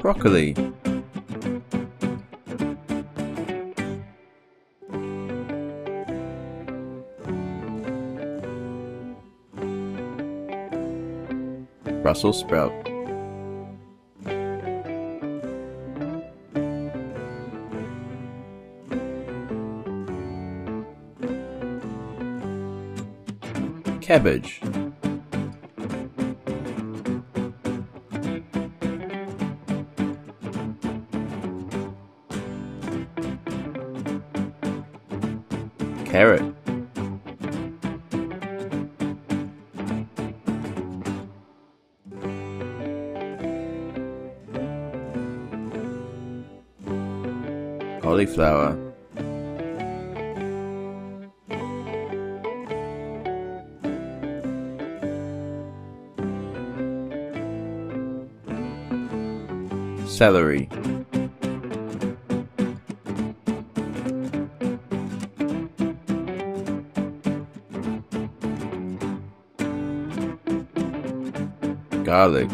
Broccoli. Brussels sprout. Cabbage. Carrot. Cauliflower. Celery. Garlic.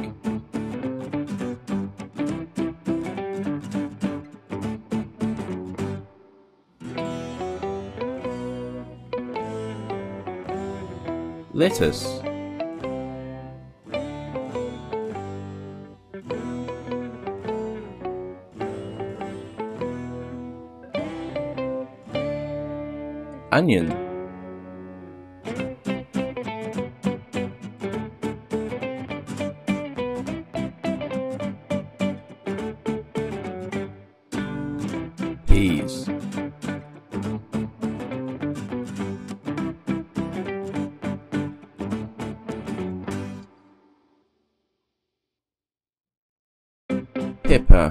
Lettuce. Onion. Peas. Pepper.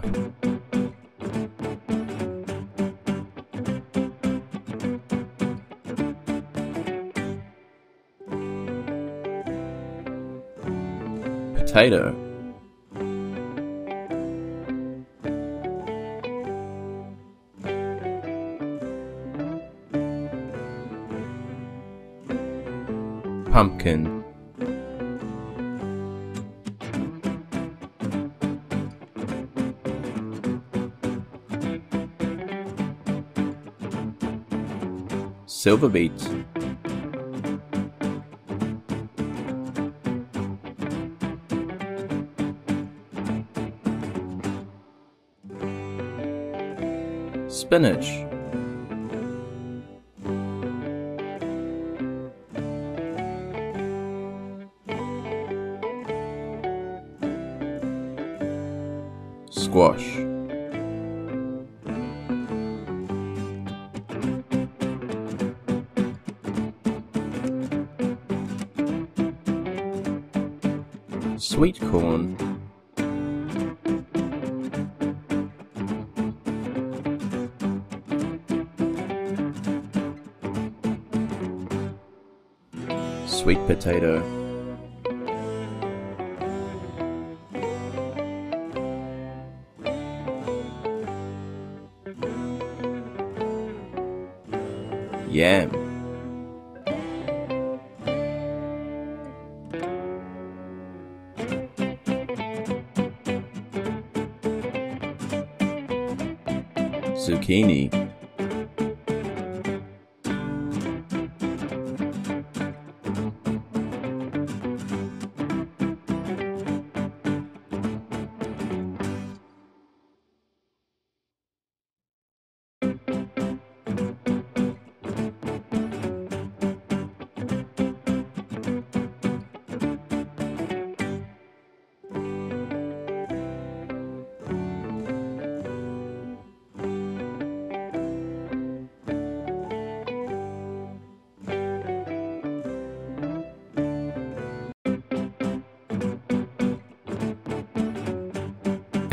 Potato. Pumpkin. Silver beet. Spinach. Squash. Sweet corn. Sweet potato. Yam. Zucchini.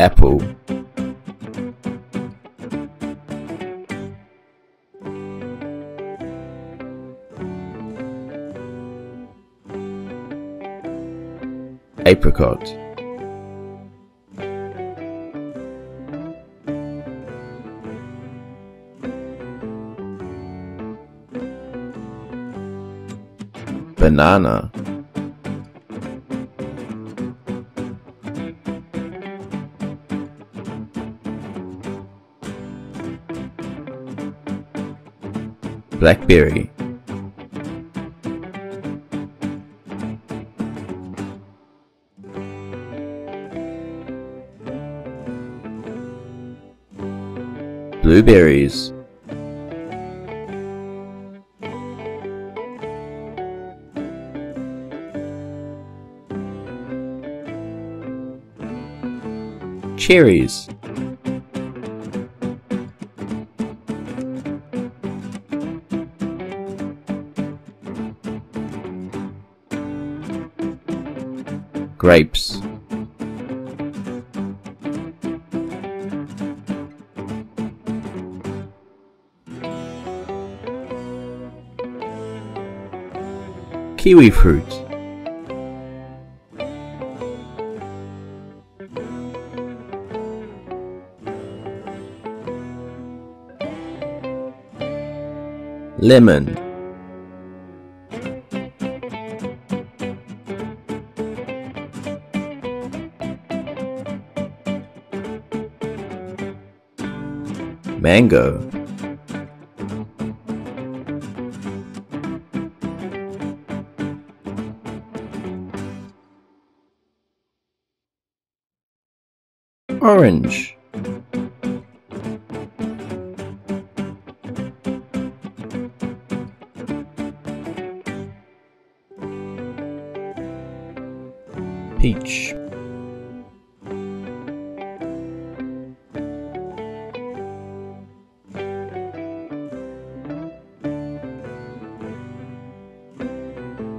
Apple. Apricot. Banana. Blackberry. Blueberries. Cherries Grapes. Kiwi fruit. Lemon Mango. Orange. Peach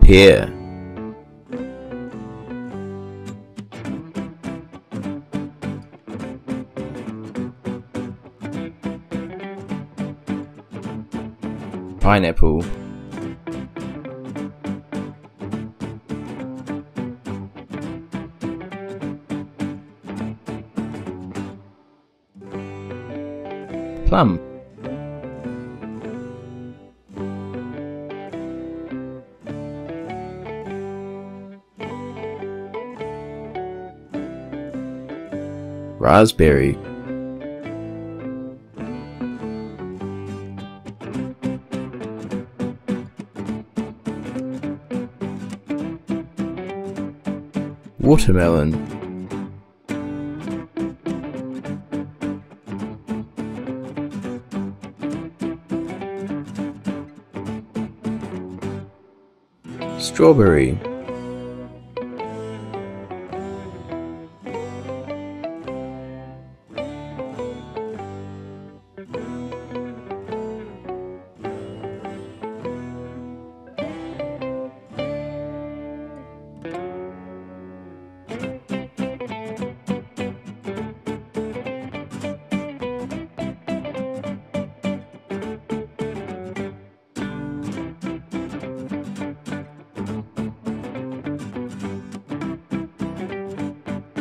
Pear Pineapple. Plum Raspberry. Watermelon. Strawberry